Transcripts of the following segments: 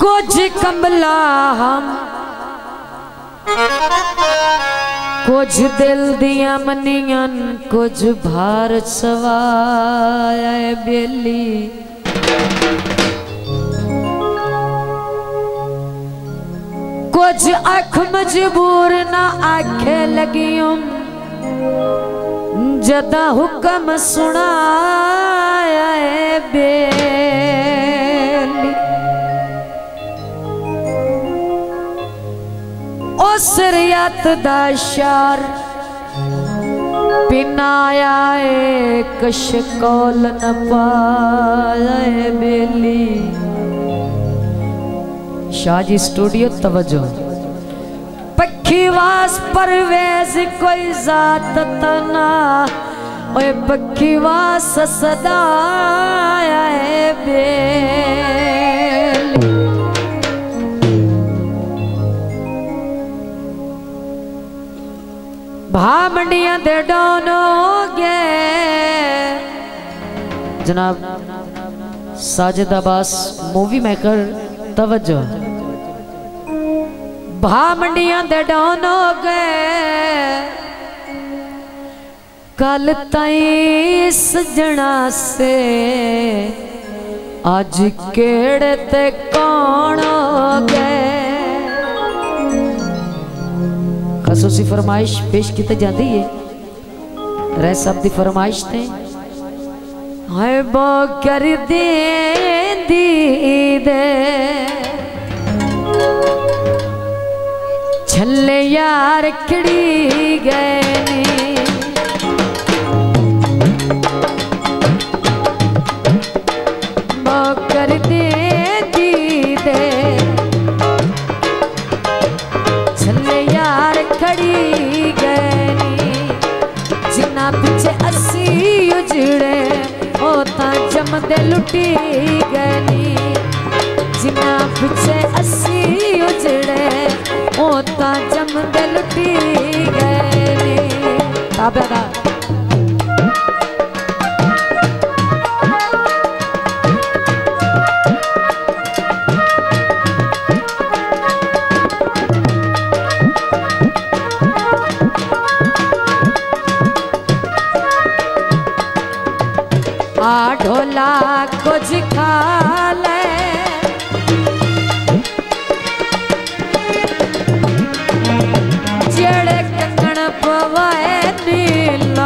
कुछ कमला हम, कुछ दिल दिया मनियन, कुछ भार सवाया बेली। कुछ अख मजबूर ना आखे लगियों जदा हुक्म सुनाया बेली। ओसरियत दाशार पिनाया कश कौल न पाया बेली। शाह जी, स्टूडियो तवज्जो। पखीवास परवेज कोई जात तना। ओए पखीवास सदाया है बेली। भामंडियाँ दे डोनो गए। जनाब, साजिद अब्बास मूवी मेकर तवज्जो। भामंडियाँ दे डोनो गए। कल ताई सजना से आज केड़े ते कौन हो गए? खसूसी फरमाइश पेश की जाती है। रह सब की फरमाइश थे हाय बो कर दे दी दे। यार खड़ी गए खड़ी गए नी जिन्ना पिछे असी उजड़े, ओ ता जमदे लुटी गए नी जिन्ना पिछे असी उजड़े, ओ ता जमदे लुटी गए ताबेदार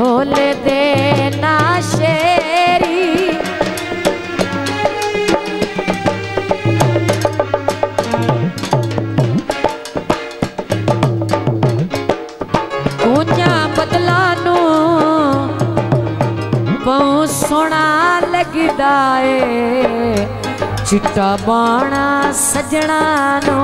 ढोले दे ना शेरी। ऊँचा बदला नू बहु सोना लगदा ए चिट्टा बाणा सजना नू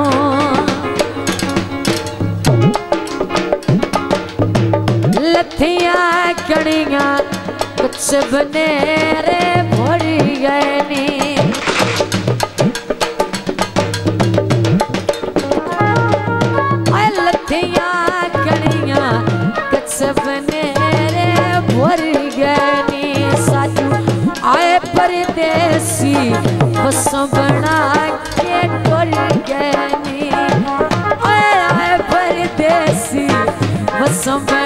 लथियाँ कड़ियाँ, कुछ बनेरे भरी गए नी ओए लथियाँ कुछ भरी नी साजू आए परदेसी, बस बना बना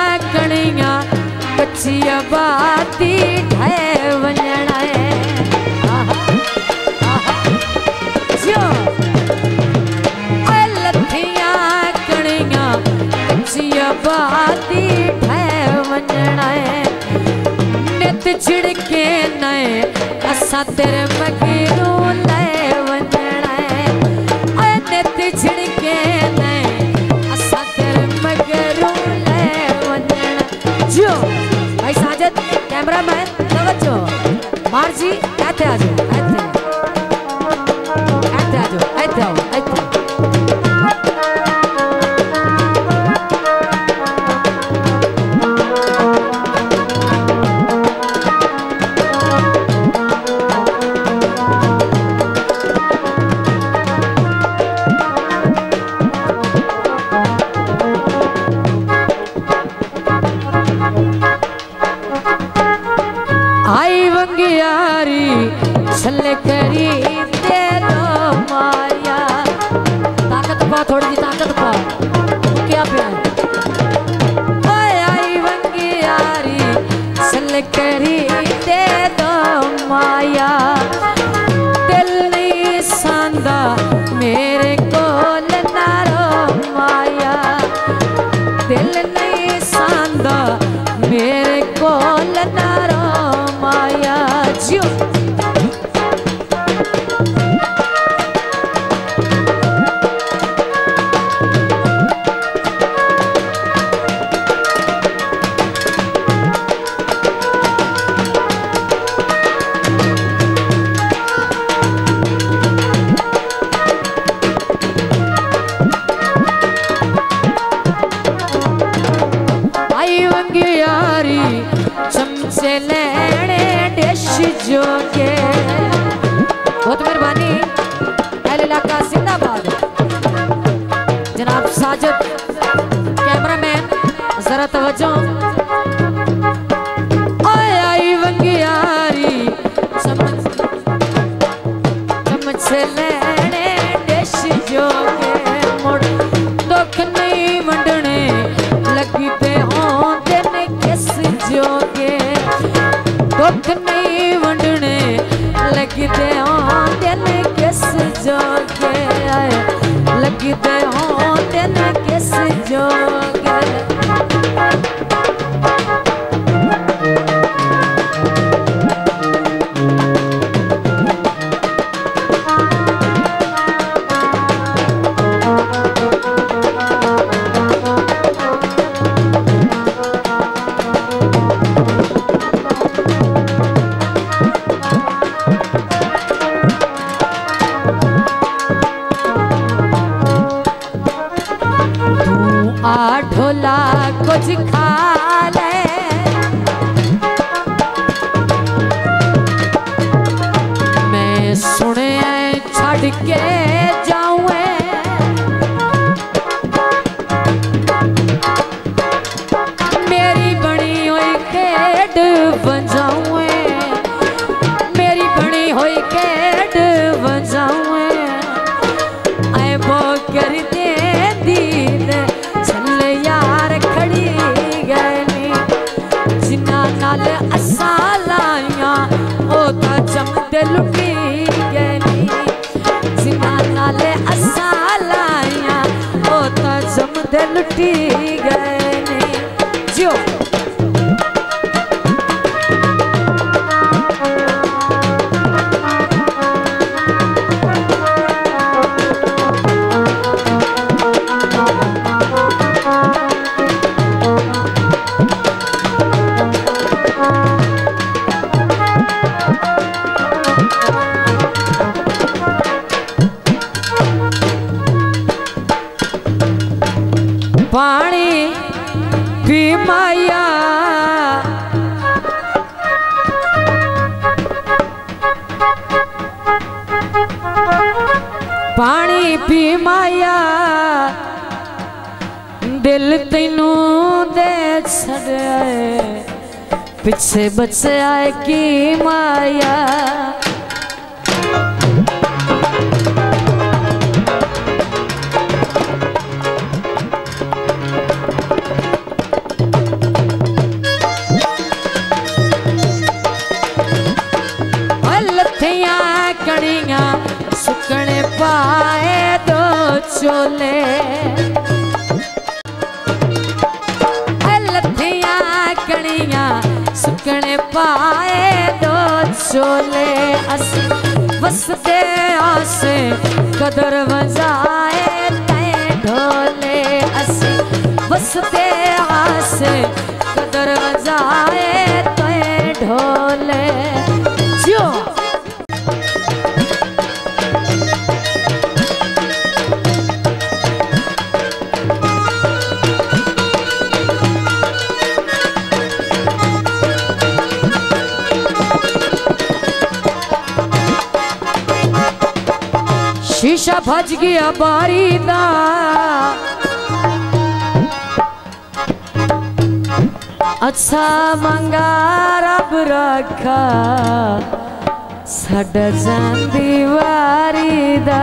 कच्ची आबादी ढह वञण लथिया कणिया वञण नित छिड़के नए, असां तेरे मगरू ले वञण छिड़के नए, असां तेरे मगरू साजिद कैमरामैन तवज्जो मार्जी जी ऐथे आ वंगियारी छल्ले करी तेरो माया ताकत पा, थोड़ी सी ताकत पा। क्या पे ओए आई वंगियारी छल्ले करी दे दो माया दिल नहीं सांदा, मेरे जरा तवज्जो ओए आई वंगियारी, चमच चमच लेने डिश जोगे मुड़ दुख नहीं वंडने लगी ते ने किस जोगे दुख नहीं वंडने, लगी ते ने किस जोगे आए, लगी ते ने किस जोगे तू सुने छड़ के जाऊँ मेरी माया। पानी पी माया। दिल तैनू दे छड़िया पिछे बचे आए की माया। पाए दो चोले अस बसते आसे कदर बजाए तय ढोले अस बसते आसे कदर बजाए तय ढोले। ਭੱਜ ਗਿਆ ਬਾਰੀ ਦਾ। ਅੱਛਾ ਮੰਗਾ ਰੱਬ ਰੱਖਾ, ਸਾਡਾ ਜਾਂਦੀ ਵਾਰੀ ਦਾ।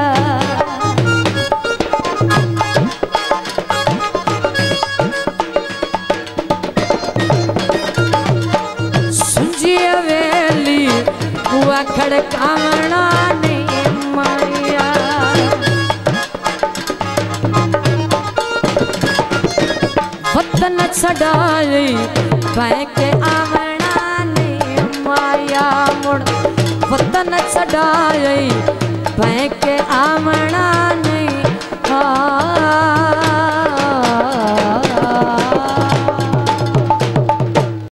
ਸੁਝਿਆ ਵੇਲੀ ਕੁਆ ਖੜਕਾਵਣਾ वतन छड़ाई के आवना नहीं माया मुड़ वतन छड़ाई के आवना नहीं हाँ